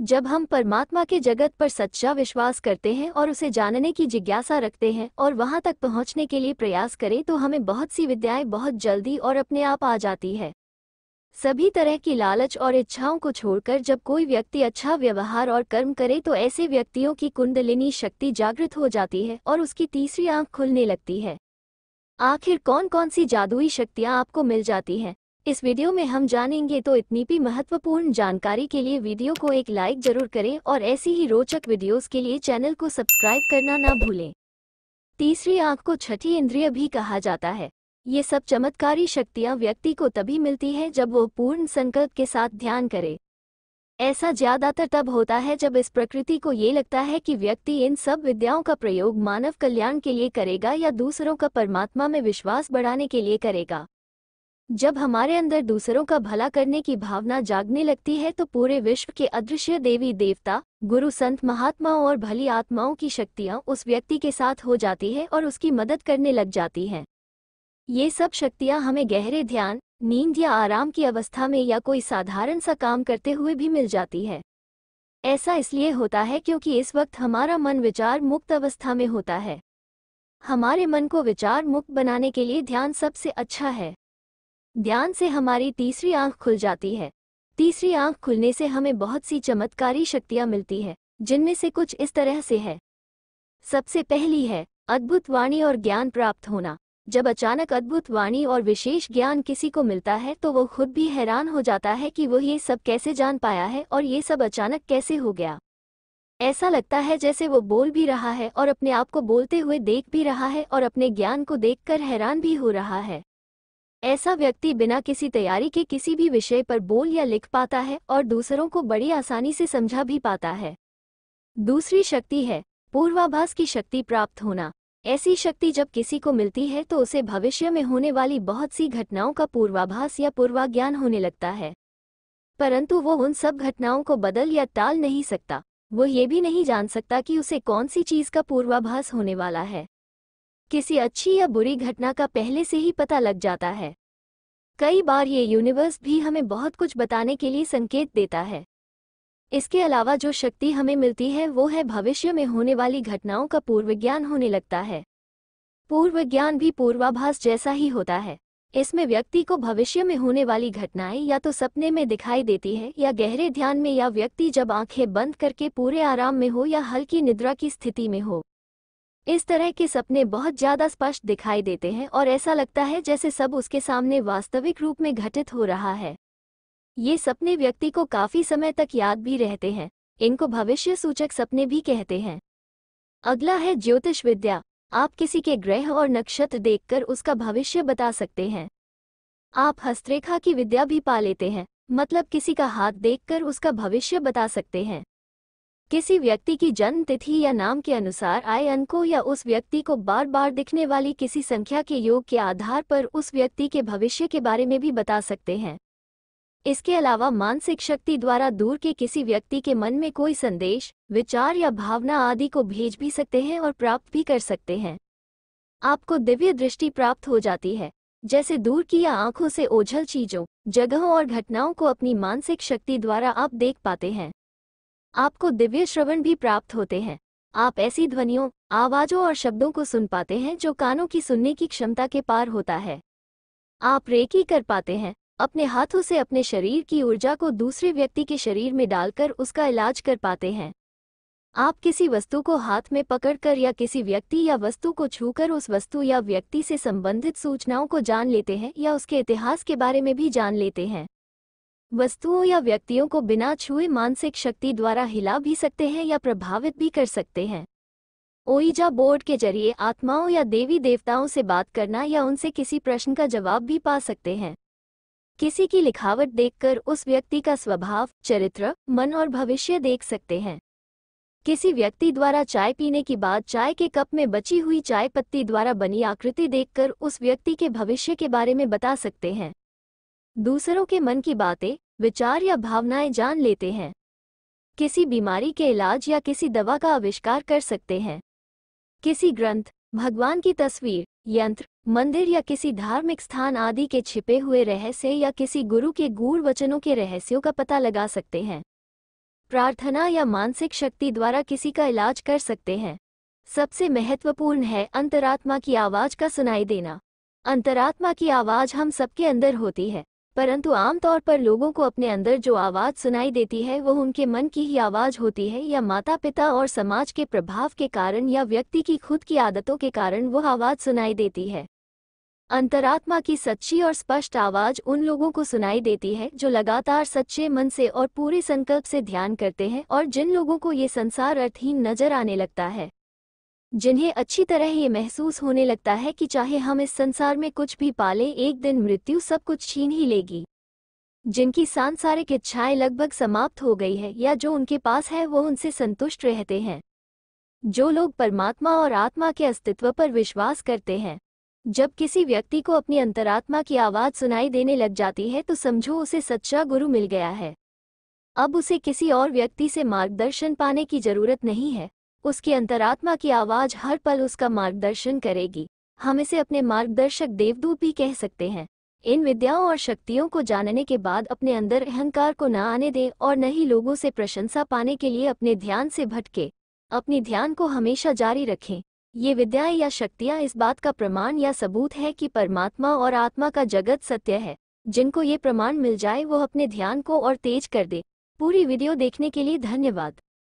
जब हम परमात्मा के जगत पर सच्चा विश्वास करते हैं और उसे जानने की जिज्ञासा रखते हैं और वहाँ तक पहुँचने के लिए प्रयास करें तो हमें बहुत सी विद्याएँ बहुत जल्दी और अपने आप आ जाती है। सभी तरह की लालच और इच्छाओं को छोड़कर जब कोई व्यक्ति अच्छा व्यवहार और कर्म करे तो ऐसे व्यक्तियों की कुंडलिनी शक्ति जागृत हो जाती है और उसकी तीसरी आँख खुलने लगती है। आखिर कौन कौन सी जादुई शक्तियाँ आपको मिल जाती हैं? इस वीडियो में हम जानेंगे तो इतनी भी महत्वपूर्ण जानकारी के लिए वीडियो को एक लाइक ज़रूर करें और ऐसी ही रोचक वीडियोस के लिए चैनल को सब्सक्राइब करना ना भूलें। तीसरी आँख को छठी इंद्रिय भी कहा जाता है। ये सब चमत्कारी शक्तियाँ व्यक्ति को तभी मिलती है जब वो पूर्ण संकल्प के साथ ध्यान करे। ऐसा ज़्यादातर तब होता है जब इस प्रकृति को ये लगता है कि व्यक्ति इन सब विद्याओं का प्रयोग मानव कल्याण के लिए करेगा या दूसरों का परमात्मा में विश्वास बढ़ाने के लिए करेगा। जब हमारे अंदर दूसरों का भला करने की भावना जागने लगती है तो पूरे विश्व के अदृश्य देवी देवता, गुरु संत, महात्माओं और भली आत्माओं की शक्तियाँ उस व्यक्ति के साथ हो जाती है और उसकी मदद करने लग जाती हैं। ये सब शक्तियाँ हमें गहरे ध्यान, नींद या आराम की अवस्था में या कोई साधारण सा काम करते हुए भी मिल जाती है। ऐसा इसलिए होता है क्योंकि इस वक्त हमारा मन विचार मुक्त अवस्था में होता है। हमारे मन को विचार मुक्त बनाने के लिए ध्यान सबसे अच्छा है। ध्यान से हमारी तीसरी आँख खुल जाती है। तीसरी आँख खुलने से हमें बहुत सी चमत्कारी शक्तियाँ मिलती है, जिनमें से कुछ इस तरह से है। सबसे पहली है, अद्भुत वाणी और ज्ञान प्राप्त होना। जब अचानक अद्भुत वाणी और विशेष ज्ञान किसी को मिलता है तो वो खुद भी हैरान हो जाता है कि वो ये सब कैसे जान पाया है और ये सब अचानक कैसे हो गया। ऐसा लगता है जैसे वो बोल भी रहा है और अपने आप को बोलते हुए देख भी रहा है और अपने ज्ञान को देखकर हैरान भी हो रहा है। ऐसा व्यक्ति बिना किसी तैयारी के किसी भी विषय पर बोल या लिख पाता है और दूसरों को बड़ी आसानी से समझा भी पाता है। दूसरी शक्ति है, पूर्वाभास की शक्ति प्राप्त होना। ऐसी शक्ति जब किसी को मिलती है तो उसे भविष्य में होने वाली बहुत सी घटनाओं का पूर्वाभास या पूर्वाज्ञान होने लगता है। परंतु वो उन सब घटनाओं को बदल या टाल नहीं सकता। वो ये भी नहीं जान सकता कि उसे कौन सी चीज़ का पूर्वाभास होने वाला है। किसी अच्छी या बुरी घटना का पहले से ही पता लग जाता है। कई बार ये यूनिवर्स भी हमें बहुत कुछ बताने के लिए संकेत देता है। इसके अलावा जो शक्ति हमें मिलती है, वो है भविष्य में होने वाली घटनाओं का पूर्वज्ञान होने लगता है। पूर्वज्ञान भी पूर्वाभास जैसा ही होता है। इसमें व्यक्ति को भविष्य में होने वाली घटनाएँ या तो सपने में दिखाई देती है, या गहरे ध्यान में, या व्यक्ति जब आँखें बंद करके पूरे आराम में हो, या हल्की निद्रा की स्थिति में हो। इस तरह के सपने बहुत ज़्यादा स्पष्ट दिखाई देते हैं और ऐसा लगता है जैसे सब उसके सामने वास्तविक रूप में घटित हो रहा है। ये सपने व्यक्ति को काफ़ी समय तक याद भी रहते हैं, इनको भविष्य सूचक सपने भी कहते हैं। अगला है ज्योतिष विद्या। आप किसी के ग्रह और नक्षत्र देखकर उसका भविष्य बता सकते हैं। आप हस्तरेखा की विद्या भी पा लेते हैं मतलब किसी का हाथ देखकर उसका भविष्य बता सकते हैं। किसी व्यक्ति की जन्म तिथि या नाम के अनुसार आए अंकों या उस व्यक्ति को बार बार दिखने वाली किसी संख्या के योग के आधार पर उस व्यक्ति के भविष्य के बारे में भी बता सकते हैं। इसके अलावा मानसिक शक्ति द्वारा दूर के किसी व्यक्ति के मन में कोई संदेश, विचार या भावना आदि को भेज भी सकते हैं और प्राप्त भी कर सकते हैं। आपको दिव्य दृष्टि प्राप्त हो जाती है, जैसे दूर की या आँखों से ओझल चीज़ों, जगहों और घटनाओं को अपनी मानसिक शक्ति द्वारा आप देख पाते हैं। आपको दिव्य श्रवण भी प्राप्त होते हैं। आप ऐसी ध्वनियों, आवाजों और शब्दों को सुन पाते हैं जो कानों की सुनने की क्षमता के पार होता है। आप रेकी कर पाते हैं, अपने हाथों से अपने शरीर की ऊर्जा को दूसरे व्यक्ति के शरीर में डालकर उसका इलाज कर पाते हैं। आप किसी वस्तु को हाथ में पकड़कर या किसी व्यक्ति या वस्तु को छूकर उस वस्तु या व्यक्ति से संबंधित सूचनाओं को जान लेते हैं या उसके इतिहास के बारे में भी जान लेते हैं। वस्तुओं या व्यक्तियों को बिना छुए मानसिक शक्ति द्वारा हिला भी सकते हैं या प्रभावित भी कर सकते हैं। ओइजा बोर्ड के ज़रिए आत्माओं या देवी देवताओं से बात करना या उनसे किसी प्रश्न का जवाब भी पा सकते हैं। किसी की लिखावट देखकर उस व्यक्ति का स्वभाव, चरित्र, मन और भविष्य देख सकते हैं। किसी व्यक्ति द्वारा चाय पीने की बाद चाय के कप में बची हुई चाय पत्ती द्वारा बनी आकृति देखकर उस व्यक्ति के भविष्य के बारे में बता सकते हैं। दूसरों के मन की बातें, विचार या भावनाएँ जान लेते हैं। किसी बीमारी के इलाज या किसी दवा का आविष्कार कर सकते हैं। किसी ग्रंथ, भगवान की तस्वीर, यंत्र, मंदिर या किसी धार्मिक स्थान आदि के छिपे हुए रहस्य या किसी गुरु के गूढ़ वचनों के रहस्यों का पता लगा सकते हैं। प्रार्थना या मानसिक शक्ति द्वारा किसी का इलाज कर सकते हैं। सबसे महत्वपूर्ण है अंतरात्मा की आवाज़ का सुनाई देना। अंतरात्मा की आवाज़ हम सबके अंदर होती है। परंतु आमतौर पर लोगों को अपने अंदर जो आवाज़ सुनाई देती है वो उनके मन की ही आवाज़ होती है या माता पिता और समाज के प्रभाव के कारण या व्यक्ति की खुद की आदतों के कारण वो आवाज़ सुनाई देती है। अंतरात्मा की सच्ची और स्पष्ट आवाज़ उन लोगों को सुनाई देती है, जो लगातार सच्चे मन से और पूरे संकल्प से ध्यान करते हैं और जिन लोगों को ये संसार अर्थहीन नज़र आने लगता है। जिन्हें अच्छी तरह ये महसूस होने लगता है कि चाहे हम इस संसार में कुछ भी पालें, एक दिन मृत्यु सब कुछ छीन ही लेगी। जिनकी सांसारिक इच्छाएँ लगभग समाप्त हो गई है या जो उनके पास है, वो उनसे संतुष्ट रहते हैं। जो लोग परमात्मा और आत्मा के अस्तित्व पर विश्वास करते हैं, जब किसी व्यक्ति को अपनी अंतरात्मा की आवाज़ सुनाई देने लग जाती है तो समझो उसे सच्चा गुरु मिल गया है। अब उसे किसी और व्यक्ति से मार्गदर्शन पाने की ज़रूरत नहीं है। उसकी अंतरात्मा की आवाज़ हर पल उसका मार्गदर्शन करेगी। हम इसे अपने मार्गदर्शक देवदूत भी कह सकते हैं। इन विद्याओं और शक्तियों को जानने के बाद अपने अंदर अहंकार को न आने दें और न ही लोगों से प्रशंसा पाने के लिए अपने ध्यान से भटके। अपनी ध्यान को हमेशा जारी रखें। ये विद्याएँ या शक्तियाँ इस बात का प्रमाण या सबूत है कि परमात्मा और आत्मा का जगत सत्य है। जिनको ये प्रमाण मिल जाए वो अपने ध्यान को और तेज कर दे। पूरी वीडियो देखने के लिए धन्यवाद।